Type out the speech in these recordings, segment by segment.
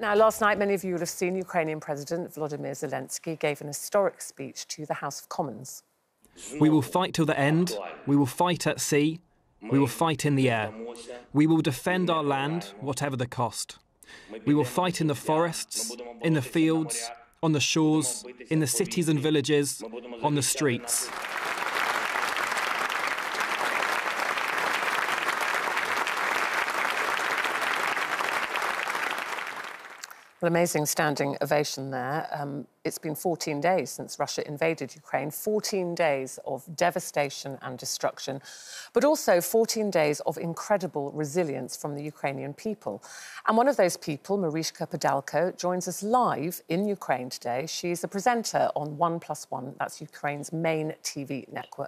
Now, last night, many of you will have seen Ukrainian President Volodymyr Zelensky gave an historic speech to the House of Commons. We will fight till the end. We will fight at sea. We will fight in the air. We will defend our land, whatever the cost. We will fight in the forests, in the fields, on the shores, in the cities and villages, on the streets. Well, amazing standing ovation there. Um, it's been 14 days since Russia invaded Ukraine, 14 days of devastation and destruction, but also 14 days of incredible resilience from the Ukrainian people. And one of those people, Marichka Padalko, joins us live in Ukraine today. She's a presenter on One Plus One, that's Ukraine's main TV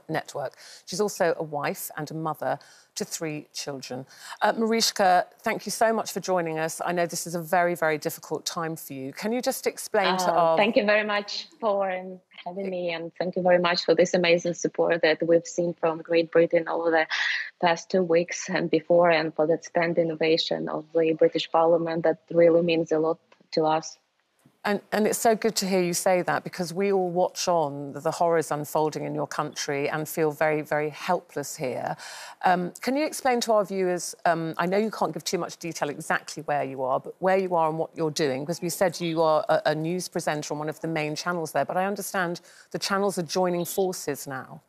network. She's also a wife and a mother to three children. Uh, Marichka, thank you so much for joining us. I know this is a very, very difficult time for you. Can you just explain uh, to our... Thank you very much for um, having me and thank you very much for this amazing support that we've seen from Great Britain over the past two weeks and before and for that stand innovation of the British Parliament that really means a lot to us. And, and it's so good to hear you say that because we all watch on the, horrors unfolding in your country and feel very, very helpless here. Um, can you explain to our viewers? Um, I know you can't give too much detail exactly where you are, but where you are and what you're doing, because we said you are a, a news presenter on one of the main channels there. But I understand the channels are joining forces now.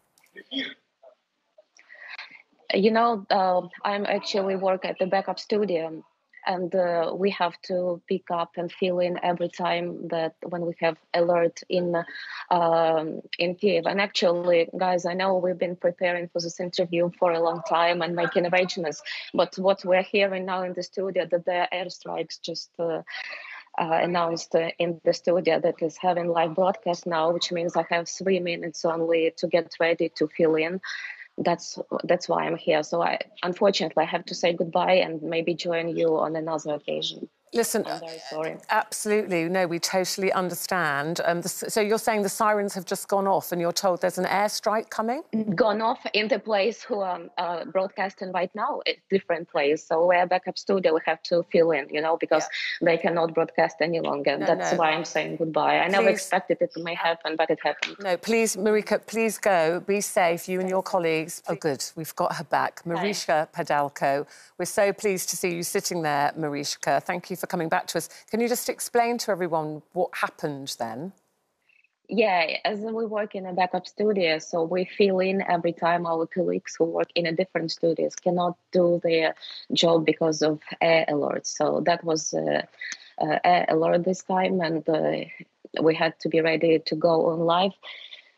You know, uh, I'm actually work at the backup studio and uh, we have to pick up and fill in every time that when we have alert in um, in Kiev. And actually, guys, I know we've been preparing for this interview for a long time and making arrangements, but what we're hearing now in the studio that the airstrikes just. Uh, uh, announced uh, in the studio that is having live broadcast now, which means I have three minutes only to get ready to fill in that's that's why I'm here. So I unfortunately I have to say goodbye and maybe join you on another occasion. Listen, I'm very sorry. Absolutely, no, we totally understand. Um, the, so you're saying the sirens have just gone off, and you're told there's an airstrike coming? Gone off in the place who are uh, broadcasting right now, a different place. So we're a backup studio. We have to fill in, you know, because yeah. they cannot broadcast any longer. No, That's no. why I'm saying goodbye. I please. never expected it may happen, but it happened. No, please, Marika, please go. Be safe. You and your colleagues. Oh, good. We've got her back. Marichka Padalko. We're so pleased to see you sitting there, Marichka. Thank you for coming back to us. Can you just explain to everyone what happened then? Yeah, as we work in a backup studio, so we fill in every time our colleagues who work in a different studios cannot do their job because of air alerts. So that was uh, uh, air alert this time, and uh, we had to be ready to go on live.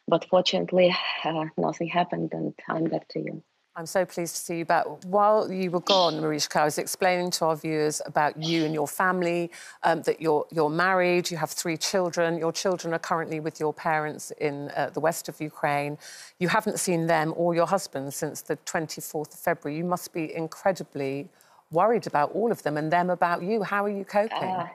But fortunately, uh, nothing happened, and I'm back to you. I'm so pleased to see you back. While you were gone, Marichka, I was explaining to our viewers about you and your family, um, that you're, you're married, you have three children. Your children are currently with your parents in uh, the west of Ukraine. You haven't seen them or your husband since the 24th of February. You must be incredibly worried about all of them and them about you. How are you coping? Uh,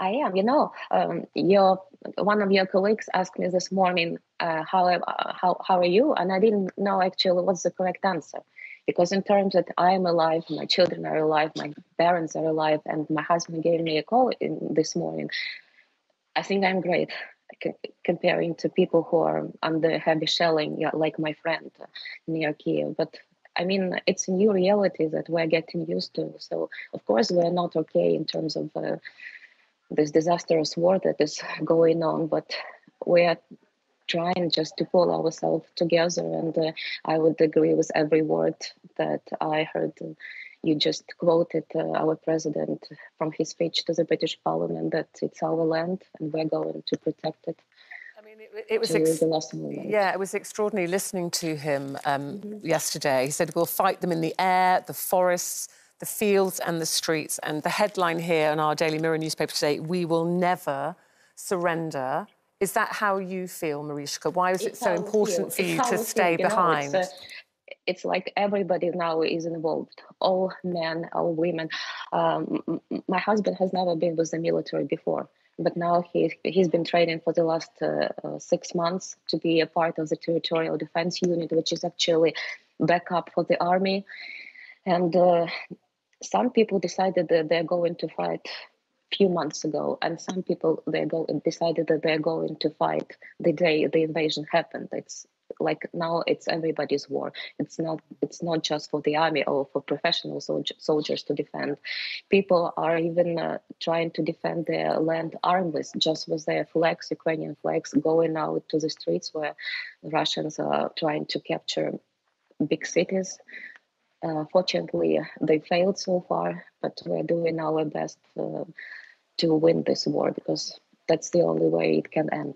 I am. You know, um, your one of your colleagues asked me this morning, uh, how, uh, how how are you? And I didn't know actually what's the correct answer, because in terms that I am alive, my children are alive, my parents are alive, and my husband gave me a call in, this morning. I think I'm great comparing to people who are under heavy shelling, like my friend near Kiev. But I mean, it's a new reality that we're getting used to. So of course we're not okay in terms of. Uh, this disastrous war that is going on, but we are trying just to pull ourselves together. And uh, I would agree with every word that I heard. You just quoted uh, our president from his speech to the British Parliament that it's our land and we're going to protect it. I mean, it, it was ex- yeah, it was extraordinary listening to him um, mm-hmm. yesterday. He said, "We'll fight them in the air, the forests." The fields and the streets. And the headline here in our Daily Mirror newspaper today, we will never surrender. Is that how you feel, Marichka? Why is it's it so important for you to stay feel, behind? Know, it's, it's, like everybody now is involved, all men, all women. Um, my husband has never been with the military before, but now he, he's been training for the last uh, uh, six months to be a part of the territorial defense unit, which is actually backup for the army. And uh, some people decided that they're going to fight a few months ago, and some people they go decided that they're going to fight the day the invasion happened. It's like now it's everybody's war. It's not it's not just for the army or for professional soldiers to defend. People are even uh, trying to defend their land armless just with their flags ukrainian flags going out to the streets where russians are trying to capture big cities uh, fortunately they failed so far but we're doing our best uh, to win this war because that's the only way it can end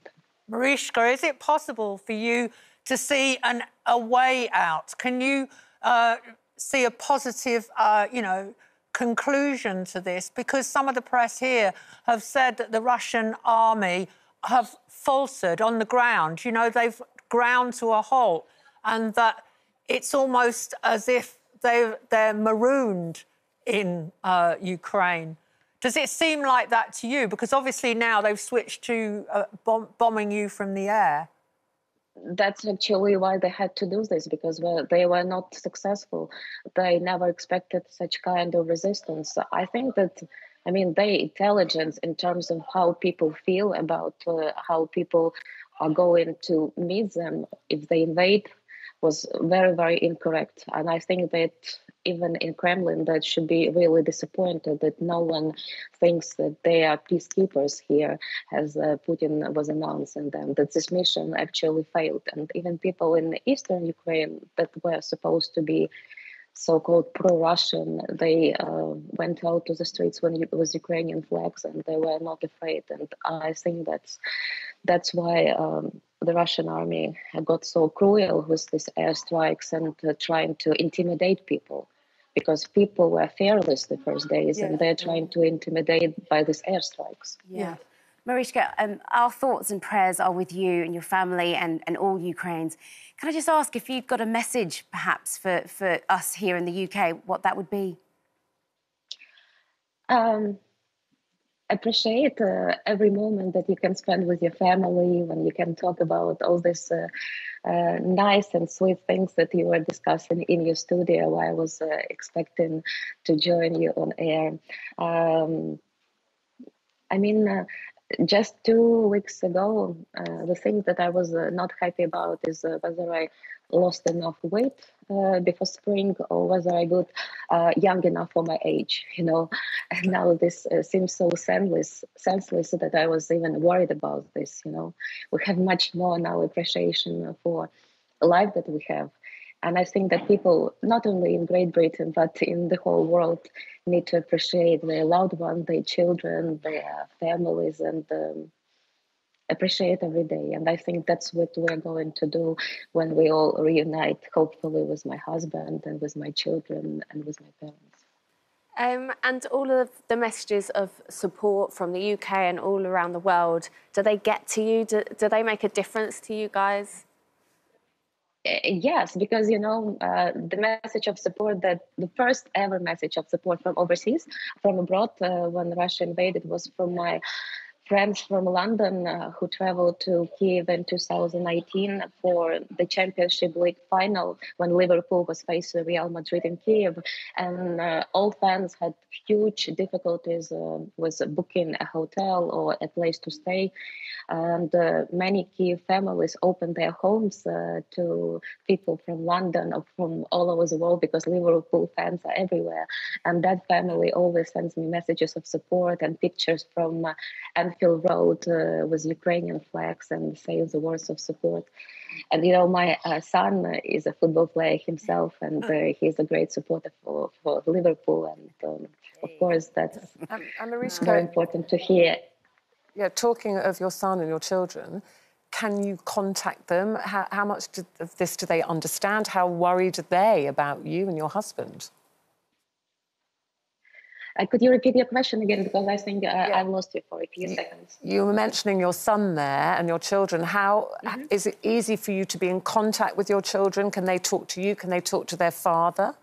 Marichka, is it possible for you to see an, a way out? Can you uh, see a positive, uh, you know, conclusion to this? Because some of the press here have said that the Russian army have faltered on the ground. You know, they've ground to a halt, and that it's almost as if they they're marooned in uh, Ukraine. Does it seem like that to you? Because obviously now they've switched to uh, bom bombing you from the air that's actually why they had to do this because they were not successful. They never expected such kind of resistance. I think that, I mean, their intelligence in terms of how people feel about uh, how people are going to meet them if they invade was very, very incorrect. And I think that even in Kremlin that should be really disappointed that no one thinks that they are peacekeepers here, as uh, Putin was announcing them, that this mission actually failed. And even people in eastern Ukraine that were supposed to be so-called pro-Russian, they uh, went out to the streets when it was Ukrainian flags, and they were not afraid. And I think that's that's why um, the Russian army got so cruel with these airstrikes and uh, trying to intimidate people because people were fearless the first days yeah. and they're trying to intimidate by these airstrikes. Yeah. yeah. Marichka, um, our thoughts and prayers are with you and your family and, and all Ukrainians. Can I just ask if you've got a message perhaps for, for us here in the UK, what that would be? Um, appreciate uh, every moment that you can spend with your family when you can talk about all these uh, uh, nice and sweet things that you were discussing in your studio while I was uh, expecting to join you on air. Um, I mean, uh, just two weeks ago, uh, the thing that I was not happy about is whether I lost enough weight uh, before spring or whether I got uh, young enough for my age, you know. And now this uh, seems so senseless, senseless that I was even worried about this, you know. We have much more now appreciation for life that we have. And I think that people, not only in Great Britain, but in the whole world, need to appreciate their loved ones, their children, their families, and um, appreciate every day. And I think that's what we're going to do when we all reunite, hopefully, with my husband and with my children and with my parents. Um, and all of the messages of support from the UK and all around the world, do they get to you? Do, do they make a difference to you guys? Eh, yes, because you know uh, the message of support that the first ever message of support from overseas, from abroad, uh, when Russia invaded, was from my friends from London uh, who traveled to Kiev in 2018 for the Championship League final when Liverpool was facing Real Madrid in Kiev. And uh, all fans had huge difficulties uh, with booking a hotel or a place to stay. And uh, many Kiev families opened their homes uh, to people from London or from all over the world because Liverpool fans are everywhere. And that family always sends me messages of support and pictures from uh, Anfield Road uh, with Ukrainian flags and saying the words of support. And you know, my uh, son is a football player himself, and uh, he's a great supporter for, for Liverpool. And um, of course, that's um, very important to hear. Yeah, talking of your son and your children, can you contact them? How, how much of this do they understand? How worried are they about you and your husband? Uh, could you repeat your question again? Because I think uh, yeah. I lost you for a few seconds. You were mentioning your son there and your children. How mm-hmm. is it easy for you to be in contact with your children? Can they talk to you? Can they talk to their father?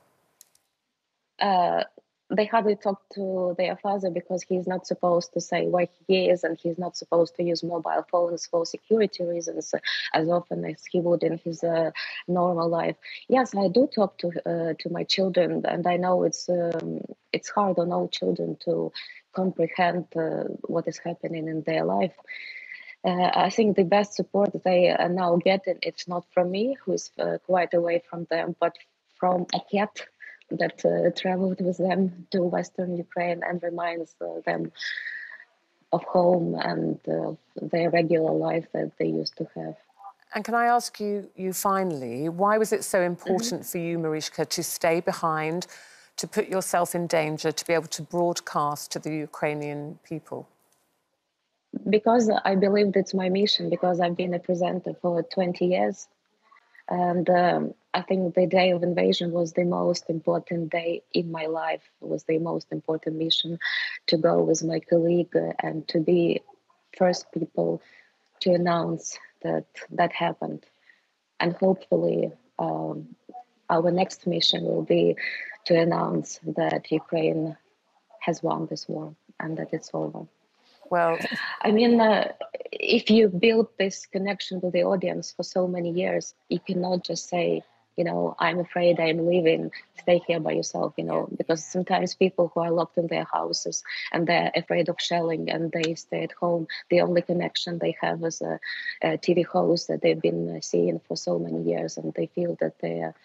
Uh, they hardly talk to their father because he's not supposed to say where he is and he's not supposed to use mobile phones for security reasons as often as he would in his uh, normal life. Yes, I do talk to uh, to my children, and I know it's um, it's hard on all children to comprehend uh, what is happening in their life. Uh, I think the best support they are now getting it's not from me, who is uh, quite away from them, but from a cat that uh, traveled with them to Western Ukraine and reminds uh, them of home and uh, their regular life that they used to have. And can I ask you, you finally, why was it so important mm-hmm. for you, Marichka, to stay behind, to put yourself in danger, to be able to broadcast to the Ukrainian people? Because I believed it's my mission, because I've been a presenter for 20 years. And um, I think the day of invasion was the most important day in my life. It was the most important mission to go with my colleague and to be first people to announce that that happened. And hopefully, um, our next mission will be to announce that Ukraine has won this war and that it's over. Well, I mean, uh, if you build this connection with the audience for so many years, you cannot just say, you know, I'm afraid I'm leaving, stay here by yourself, you know, because sometimes people who are locked in their houses and they're afraid of shelling and they stay at home, the only connection they have is a, a TV host that they've been seeing for so many years and they feel that they're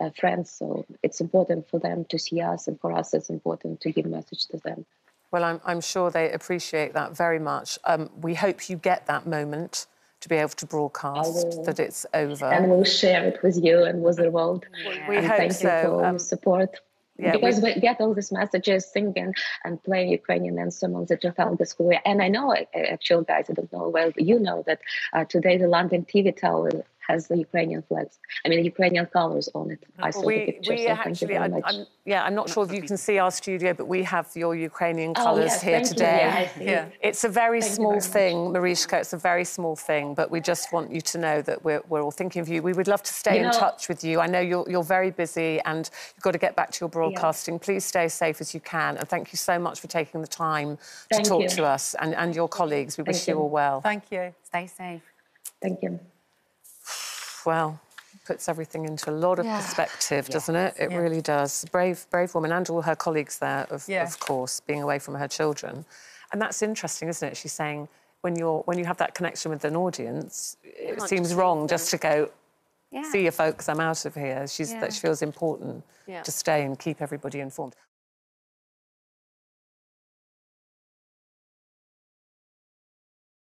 uh, friends. So it's important for them to see us, and for us, it's important to give message to them. Well, I'm, I'm sure they appreciate that very much. Um, we hope you get that moment to be able to broadcast that it's over. And we'll share it with you and with the world. We and hope thank so. You for um, support. Yeah, because we... we... get all these messages singing and playing Ukrainian and songs at Trafalgar Square. And I know, actual guys, I don't know, well, you know that uh, today the London TV tower has the Ukrainian flags. I mean, the Ukrainian colors on it. Uh, I saw we, the picture. We so actually, I'm, I'm, yeah, I'm not sure if you can see our studio, but we have your Ukrainian oh, colours yes, here today. Yeah, yeah. It's a very thank small very thing, Marichka. It's a very small thing, but we just want you to know that we're, we're all thinking of you. We would love to stay you in know, touch with you. I know you're, you're very busy and you've got to get back to your broadcasting. Yeah. Please stay as safe as you can. And thank you so much for taking the time thank to talk you. to us and, and your colleagues. We thank wish you. you all well. Thank you. Stay safe. Thank you well, puts everything into a lot of yeah. perspective, doesn't it? It yeah. really does. Brave, brave woman, and all her colleagues there, of, yeah. of course, being away from her children. And that's interesting, isn't it? She's saying when you're when you have that connection with an audience, it seems wrong just to go. See you, folks. I'm out of here. She's that she feels important to stay and keep everybody informed.